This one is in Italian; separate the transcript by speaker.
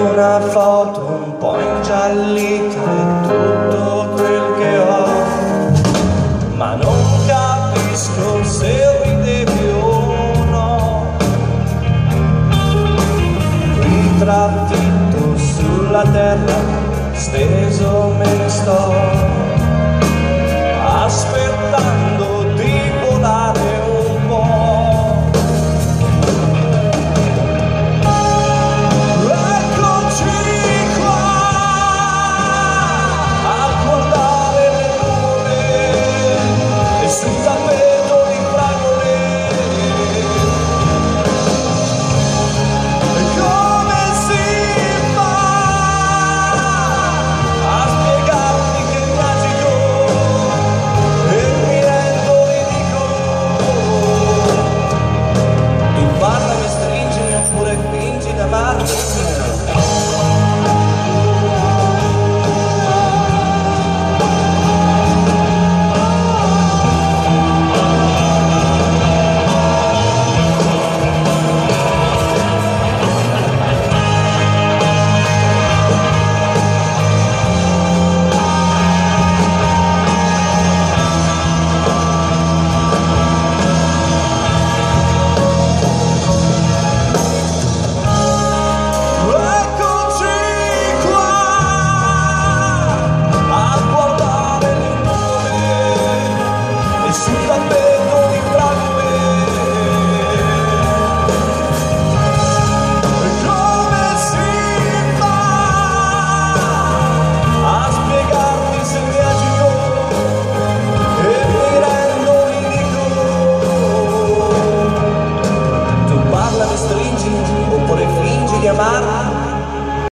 Speaker 1: una foto un po' ingiallita è tutto quel che ho. Ma non capisco se ridevi o no. Ritratto sulla terra steso me sto. Olha